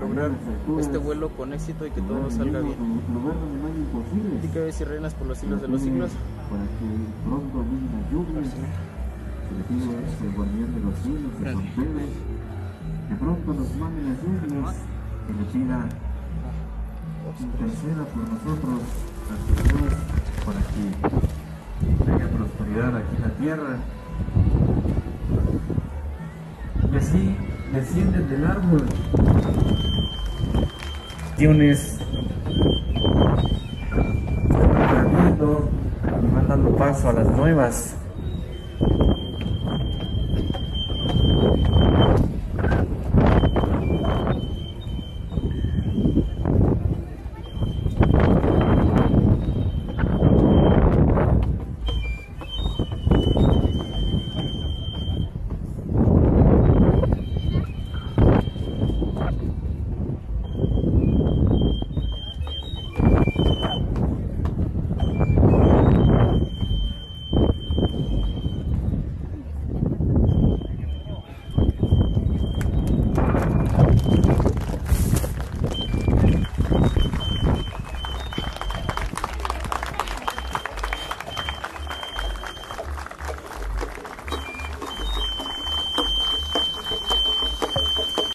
lograr este vuelo con éxito y que todo salga bien. Y que ves y reinas por los siglos de los siglos. Para que pronto lluvias. Que le pido a este guardián de los cielos, de San Pedro, que pronto nos mande las lluvias. Que le pida interceda por nosotros ante Dios para que haya prosperidad aquí en la tierra. Y así descienden del árbol. Van dando paso a las nuevas Yeah.